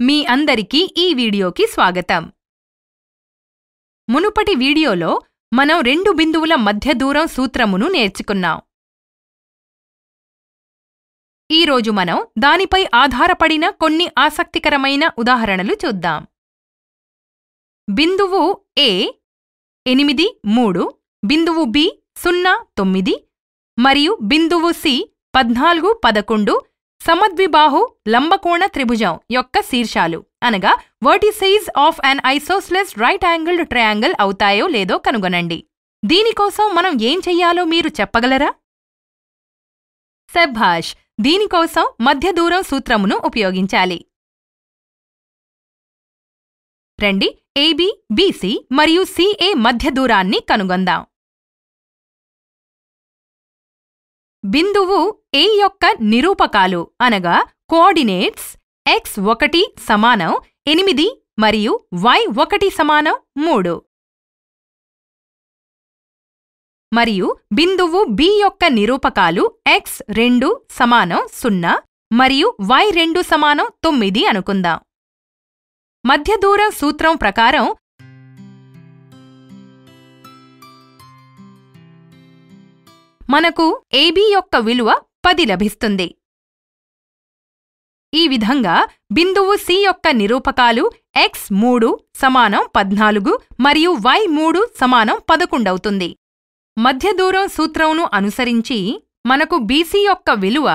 మీ అందరికీ ఈ వీడియోకి స్వాగతం. మునుపటి వీడియోలో మనం రెండు బిందువుల మధ్య దూరం సూత్రమును నేర్చుకున్నాం. ఈరోజు మనం దానిపై ఆధారపడిన కొన్ని ఆసక్తికరమైన ఉదాహరణలు చూద్దాం. బిందువు ఏ ఎనిమిది మూడు బిందువు బి సున్నా తొమ్మిది మరియు బిందువు సి పద్నాలుగు పదకొండు సమద్విబాహు లంబకోణ త్రిభుజం యొక్క శీర్షాలు. అనగా vertices of an isosceles right angled triangle అవుతాయో లేదో కనుగొనండి. దీనికోసం మనం ఏం చెయ్యాలో మీరు చెప్పగలరా? సెబ్భాష్ దీనికోసం మధ్య దూరం సూత్రమును ఉపయోగించాలి. రండి ఏబి బీసీ మరియు సిఏ మధ్య దూరాన్ని కనుగొందాం. బిందువు ఏ యొక్క నిరూపకాలు అనగా కోఆర్డినేట్స్ ఎక్స్ ఒకటి సమానం ఎనిమిది మరియు వై ఒకటి సమానం మూడు. మరియు బిందువు బి యొక్క నిరూపకాలు ఎక్స్ రెండు సమానం సున్నా మరియు వై రెండు సమానం తొమ్మిది అనుకుందాం. మధ్యదూరం సూత్రం ప్రకారం మనకు ఏబీ యొక్క విలువ పది లభిస్తుంది. ఈ విధంగా బిందువు సి యొక్క నిరూపకాలు ఎక్స్ మూడు సమానం పద్నాలుగు మరియు వై మూడు సమానం పదకొండవుతుంది మధ్యదూరం సూత్రంను అనుసరించి మనకు బీసీ యొక్క విలువ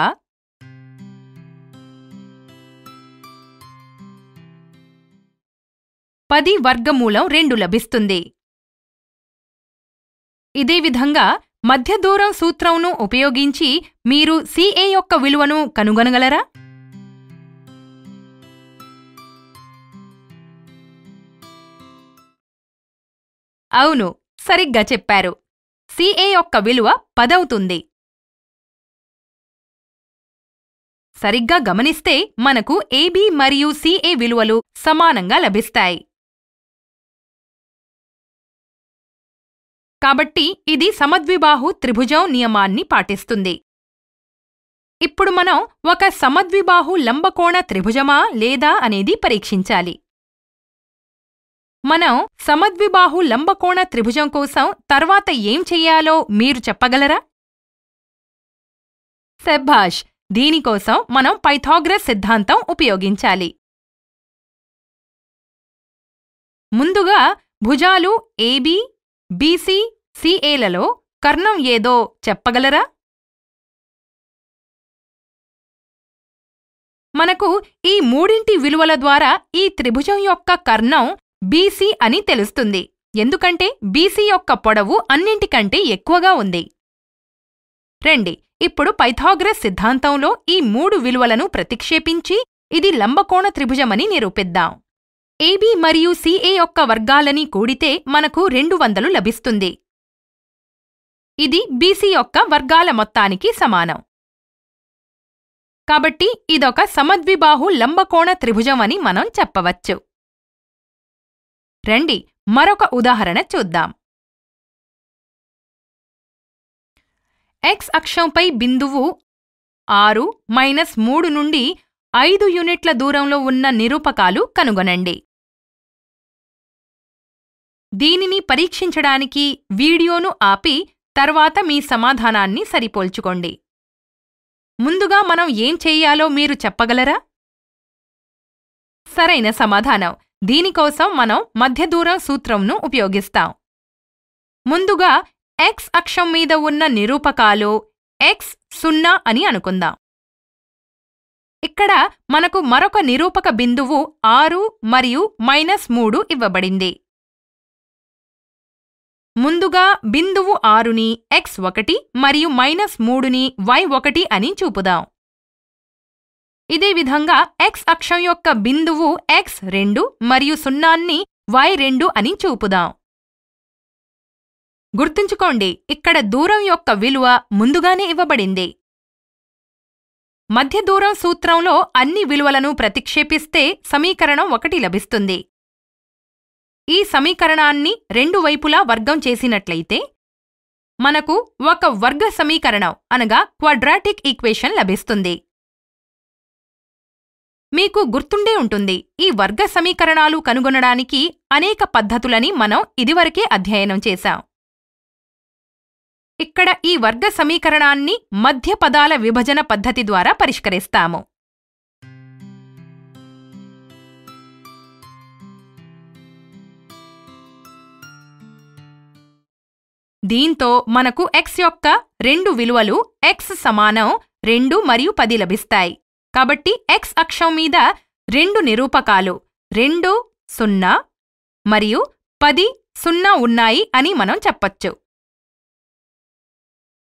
పది వర్గమూలం రెండు లభిస్తుంది. ఇదే విధంగా మధ్య దూరం సూత్రంను ఉపయోగించి మీరు సిఏ యొక్క విలువను కనుగొనగలరా? అవును సరిగ్గా చెప్పారు. సిఏ యొక్క విలువ పదవుతుంది. సరిగ్గా గమనిస్తే మనకు ఏబీ మరియు సిఏ విలువలు సమానంగా లభిస్తాయి. కాబట్టి ఇది సమద్విబాహు త్రిభుజం నియమాన్ని పాటిస్తుంది. ఇప్పుడు మనం ఒక సమద్విబాహు లంబకోణ త్రిభుజమా లేదా అనేది పరీక్షించాలి. మనం సమద్విబాహు లంబకోణ త్రిభుజం కోసం తర్వాత ఏం చెయ్యాలో మీరు చెప్పగలరా? శభాష్ దీనికోసం మనం పైథాగ్రస్ సిద్ధాంతం ఉపయోగించాలి. ముందుగా భుజాలు ఏబీ బీసీ సిఏలలో కర్ణం ఏదో చెప్పగలరా? మనకు ఈ మూడింటి విలువల ద్వారా ఈ త్రిభుజం యొక్క కర్ణం బీసీ అని తెలుస్తుంది. ఎందుకంటే బీసీ యొక్క పొడవు అన్నింటికంటే ఎక్కువగా ఉంది. రండి ఇప్పుడు పైథాగ్రస్ సిద్ధాంతంలో ఈ మూడు విలువలను ప్రతిక్షేపించి ఇది లంబకోణ త్రిభుజమని నిరూపిద్దాం. ఏబీ మరియు సిఏ యొక్క వర్గాలని కూడితే మనకు రెండు వందలు లభిస్తుంది. ఇది బీసీ యొక్క వర్గాల మొత్తానికి సమానం. కాబట్టి ఇదొక సమద్విబాహు లంబకోణ త్రిభుజం అని మనం చెప్పవచ్చు. రండి మరొక ఉదాహరణ చూద్దాం. ఎక్స్ అక్షంపై బిందువు ఆరు మైనస్ మూడు నుండి ఐదు యూనిట్ల దూరంలో ఉన్న నిరూపకాలు కనుగొనండి. దీనిని పరీక్షించడానికి వీడియోను ఆపి తర్వాత మీ సమాధానాన్ని సరిపోల్చుకోండి. ముందుగా మనం ఏం చెయ్యాలో మీరు చెప్పగలరా? సరైన సమాధానం. దీనికోసం మనం మధ్యదూరం సూత్రంను ఉపయోగిస్తాం. ముందుగా ఎక్స్ అక్షం మీద ఉన్న నిరూపకాలు ఎక్స్ సున్నా అని అనుకుందాం. ఇక్కడ మనకు మరొక నిరూపక బిందువు ఆరు మరియు మైనస్ మూడు ఇవ్వబడింది. ముందుగా బిందువు ఆరుని ఎక్స్ ఒకటి మరియు మైనస్ మూడుని వై ఒకటి అని చూపుదాం. ఇదే విధంగా ఎక్స్ అక్షం యొక్క బిందువు ఎక్స్ రెండు మరియు సున్నాన్ని వై రెండు అని చూపుదాం. గుర్తుంచుకోండి ఇక్కడ దూరం యొక్క విలువ ముందుగానే ఇవ్వబడింది. మధ్య దూరం సూత్రంలో అన్ని విలువలను ప్రతిక్షేపిస్తే సమీకరణం ఒకటి లభిస్తుంది. ఈ సమీకరణాన్ని రెండు వైపులా వర్గం చేసినట్లయితే మనకు ఒక వర్గ సమీకరణం అనగా క్వాడ్రాటిక్ ఈక్వేషన్ లభిస్తుంది. మీకు గుర్తుండే ఉంటుంది ఈ వర్గ సమీకరణాలు కనుగొనడానికి అనేక పద్ధతులని మనం ఇదివరకే అధ్యయనం చేశాం. ఇక్కడ ఈ వర్గ సమీకరణాన్ని మధ్య పదాల విభజన పద్ధతి ద్వారా పరిష్కరిస్తాము. దీంతో మనకు ఎక్స్ యొక్క రెండు విలువలు ఎక్స్ సమానం రెండు మరియు పది లభిస్తాయి. కాబట్టి ఎక్స్ అక్షం మీద రెండు నిరూపకాలు రెండు సున్నా మరియు పది సున్నా ఉన్నాయి అని మనం చెప్పొచ్చు.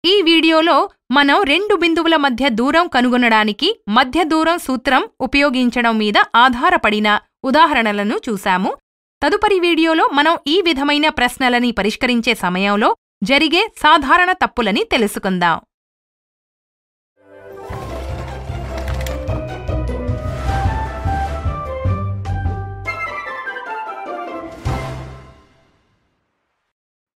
ఈ వీడియోలో మనం రెండు బిందువుల మధ్య దూరం కనుగొనడానికి మధ్య దూరం సూత్రం ఉపయోగించడం మీద ఆధారపడిన ఉదాహరణలను చూశాము. తదుపరి వీడియోలో మనం ఈ విధమైన ప్రశ్నలని పరిష్కరించే సమయంలో జరిగే సాధారణ తప్పులని తెలుసుకుందాం.